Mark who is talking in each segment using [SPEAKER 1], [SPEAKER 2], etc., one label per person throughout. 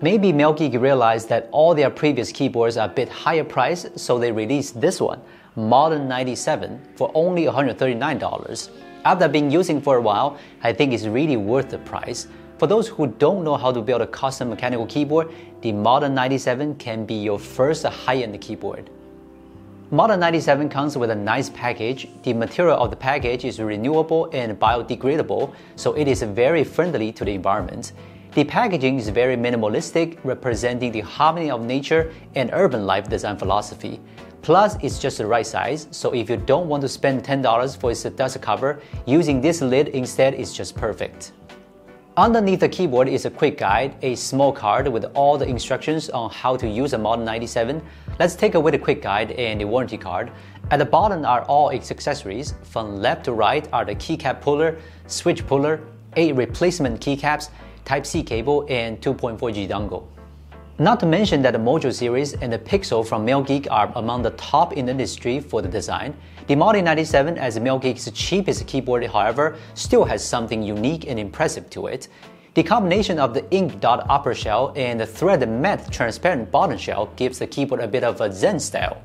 [SPEAKER 1] Maybe MelGeek realized that all their previous keyboards are a bit higher priced, so they released this one, Modern 97, for only $139. After being using for a while, I think it's really worth the price. For those who don't know how to build a custom mechanical keyboard, the Modern 97 can be your first high-end keyboard. Modern 97 comes with a nice package. The material of the package is renewable and biodegradable, so it is very friendly to the environment. The packaging is very minimalistic, representing the harmony of nature and urban life design philosophy. Plus, it's just the right size, so if you don't want to spend $10 for its dust cover, using this lid instead is just perfect. Underneath the keyboard is a quick guide, a small card with all the instructions on how to use a Model 97. Let's take away the quick guide and the warranty card. At the bottom are all its accessories. From left to right are the keycap puller, switch puller, 8 replacement keycaps, Type-C cable, and 2.4G dongle. Not to mention that the Mojo series and the Pixel from MelGeek are among the top in the industry for the design. The Modern 97 as MelGeek's cheapest keyboard, however, still has something unique and impressive to it. The combination of the ink dot upper shell and the thread matte transparent bottom shell gives the keyboard a bit of a Zen style.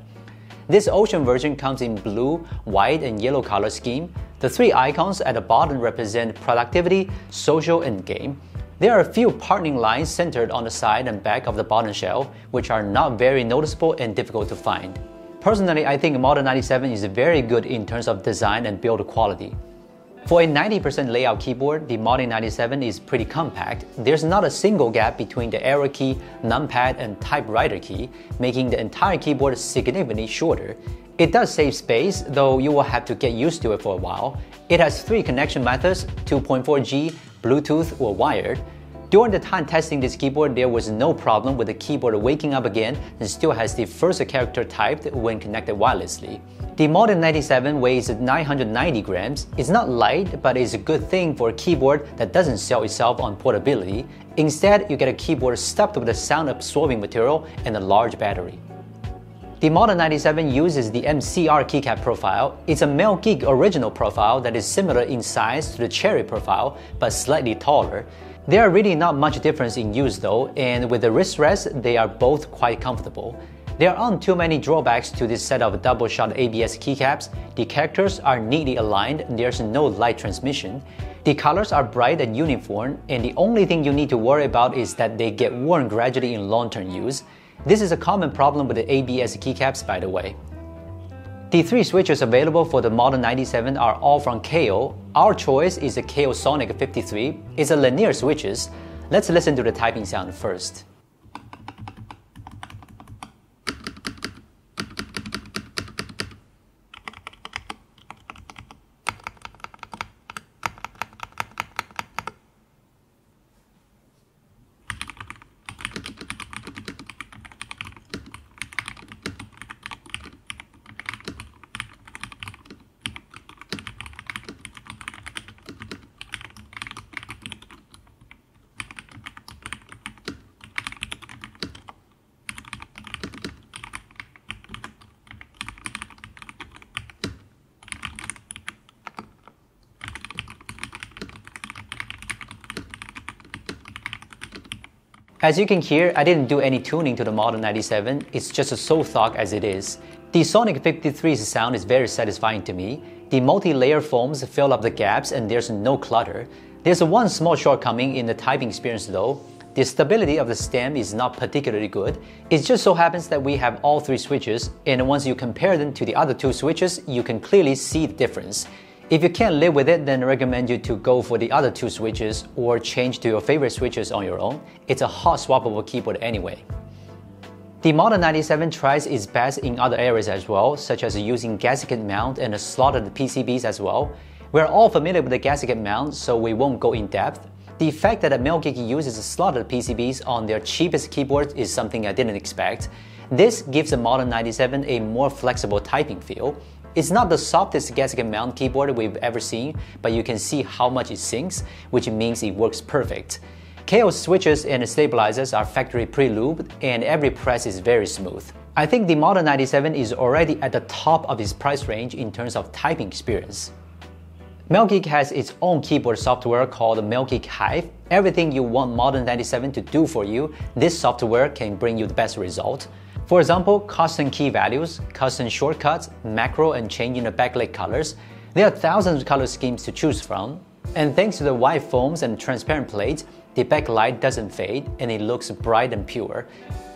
[SPEAKER 1] This Ocean version comes in blue, white, and yellow color scheme. The three icons at the bottom represent productivity, social, and game. There are a few parting lines centered on the side and back of the bottom shell, which are not very noticeable and difficult to find. Personally, I think Modern 97 is very good in terms of design and build quality. For a 90% layout keyboard, the Modern 97 is pretty compact. There's not a single gap between the arrow key, numpad, and typewriter key, making the entire keyboard significantly shorter. It does save space, though you will have to get used to it for a while. It has three connection methods 2.4G, Bluetooth, or wired. During the time testing this keyboard, there was no problem with the keyboard waking up again and still has the first character typed when connected wirelessly. The Modern 97 weighs 990 grams. It's not light, but it's a good thing for a keyboard that doesn't sell itself on portability. Instead, you get a keyboard stuffed with a sound absorbing material and a large battery. The Modern 97 uses the MCR keycap profile. It's a MelGeek original profile that is similar in size to the Cherry profile, but slightly taller. There are really not much difference in use though, and with the wrist rest, they are both quite comfortable. There aren't too many drawbacks to this set of double-shot ABS keycaps. The characters are neatly aligned there's no light transmission. The colors are bright and uniform, and the only thing you need to worry about is that they get worn gradually in long-term use. This is a common problem with the ABS keycaps, by the way. The three switches available for the Model 97 are all from Kailh. Our choice is the Kailh Sonic 53. It's a linear switches. Let's listen to the typing sound first. As you can hear, I didn't do any tuning to the Model 97, it's just so thock as it is. The Sonic 53's sound is very satisfying to me. The multi-layer foams fill up the gaps and there's no clutter. There's one small shortcoming in the typing experience though. The stability of the stem is not particularly good. It just so happens that we have all three switches, and once you compare them to the other two switches, you can clearly see the difference. If you can't live with it, then I recommend you to go for the other two switches or change to your favorite switches on your own. It's a hot swappable keyboard anyway. The Modern 97 tries its best in other areas as well, such as using gasket mount and slotted PCBs as well. We're all familiar with the gasket mount, so we won't go in depth. The fact that a MelGeek uses slotted PCBs on their cheapest keyboards is something I didn't expect. This gives the Modern 97 a more flexible typing feel. It's not the softest gasket mount keyboard we've ever seen, but you can see how much it sinks, which means it works perfect. Kailh switches and stabilizers are factory pre-lubed, and every press is very smooth. I think the Model 97 is already at the top of its price range in terms of typing experience. MelGeek has its own keyboard software called MelGeek Hive. Everything you want Model 97 to do for you, this software can bring you the best result. For example, custom key values, custom shortcuts, macro, and changing the backlit colors. There are thousands of color schemes to choose from. And thanks to the white foams and transparent plates, the backlight doesn't fade and it looks bright and pure.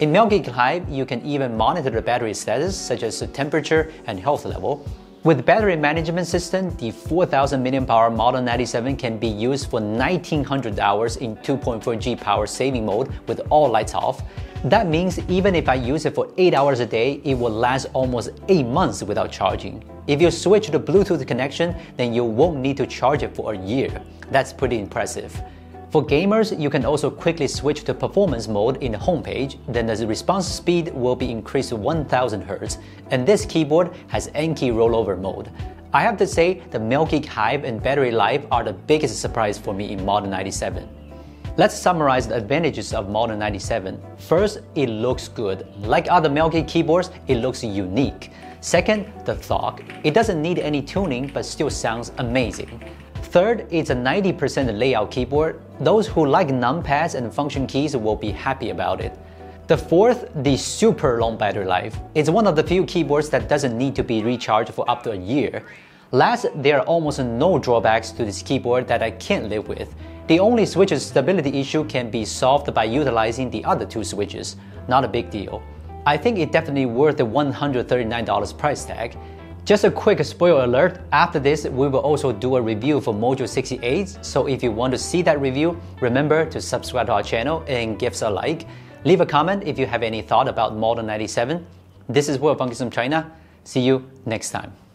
[SPEAKER 1] In MelGeek Hive, you can even monitor the battery status such as the temperature and health level. With battery management system, the 4000 mAh Model 97 can be used for 1900 hours in 2.4G power saving mode with all lights off. That means even if I use it for 8 hours a day, it will last almost 8 months without charging. If you switch to Bluetooth connection, then you won't need to charge it for a year. That's pretty impressive. For gamers, you can also quickly switch to performance mode in the homepage, then the response speed will be increased to 1000 Hz, and this keyboard has N-key rollover mode. I have to say, the MelGeek Hive and battery life are the biggest surprise for me in Model 97. Let's summarize the advantages of Model 97. First, it looks good. Like other MelGeek keyboards, it looks unique. Second, the thought. It doesn't need any tuning but still sounds amazing. Third, it's a 90% layout keyboard. Those who like numpads and function keys will be happy about it. The fourth, the super long battery life. It's one of the few keyboards that doesn't need to be recharged for up to a year. Last, there are almost no drawbacks to this keyboard that I can't live with. The only switch's stability issue can be solved by utilizing the other two switches. Not a big deal. I think it definitely worth the $139 price tag. Just a quick spoiler alert, after this we will also do a review for Mojo 68, so if you want to see that review, remember to subscribe to our channel and give us a like. Leave a comment if you have any thought about Model 97. This is Will Funky from China. See you next time.